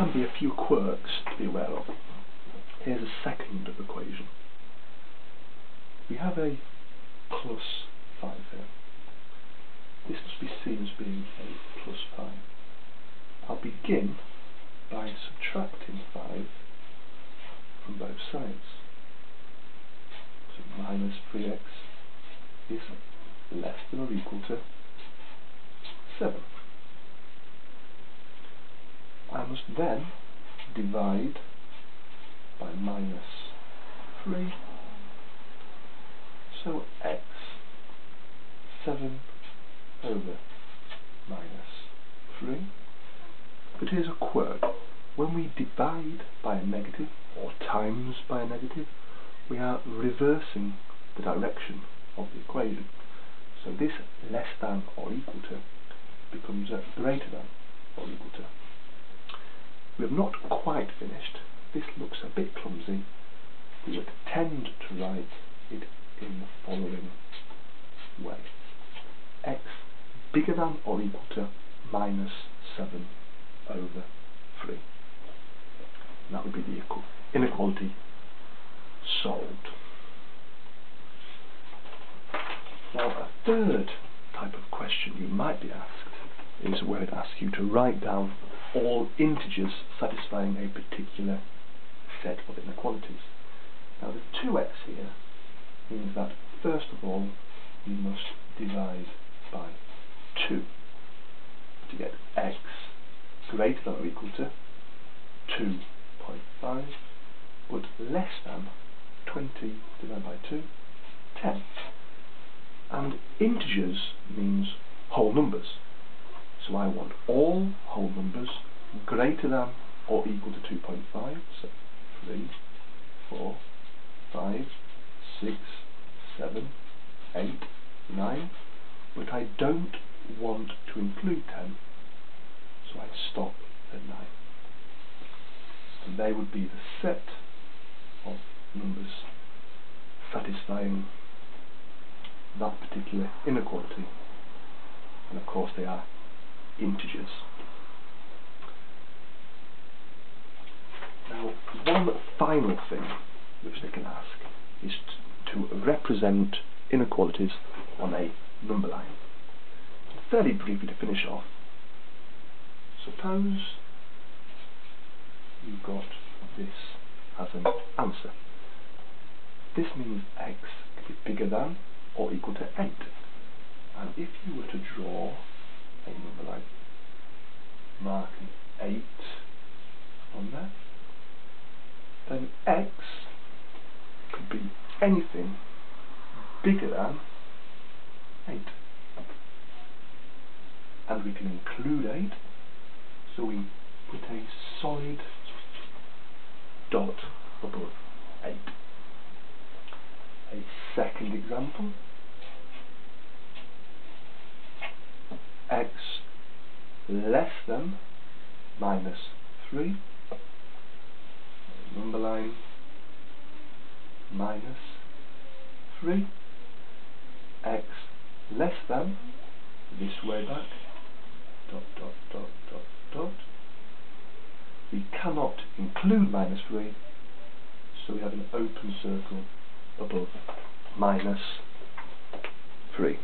can be a few quirks to be aware of. Here's a second equation. We have a plus 5 here. This must be seen as being a plus 5. I'll begin by subtracting 5 from both sides. So minus 3x is less than or equal to 7. Must then divide by minus 3 so x 7 over minus 3 but here's a quirk. When we divide by a negative or times by a negative we are reversing the direction of the equation. So this less than or equal to becomes a greater than or equal to we have not quite finished. This looks a bit clumsy. We would tend to write it in the following way. x bigger than or equal to minus 7 over 3. And that would be the inequality solved. Now a third type of question you might be asked is where it asks you to write down all integers satisfying a particular set of inequalities. Now the 2x here means that first of all we must divide by 2 to get x greater than or equal to 2.5 but less than 20 divided by 2, 10. And integers means whole numbers. So I want all whole numbers greater than or equal to 2.5. So 3, 4, 5, 6, 7, 8, 9. But I don't want to include 10. So I stop at 9. And they would be the set of numbers satisfying that particular inequality. And of course they are integers. Now, one final thing which they can ask is to represent inequalities on a number line. Fairly briefly to finish off, suppose you've got this as an answer. This means x be bigger than or equal to 8. And if you were to draw a number like mark an 8 on there, then x could be anything bigger than 8. And we can include 8, so we put a solid dot above 8. A second example x less than minus 3 number line minus 3 x less than this way back dot dot dot dot dot. We cannot include minus 3 so we have an open circle above minus 3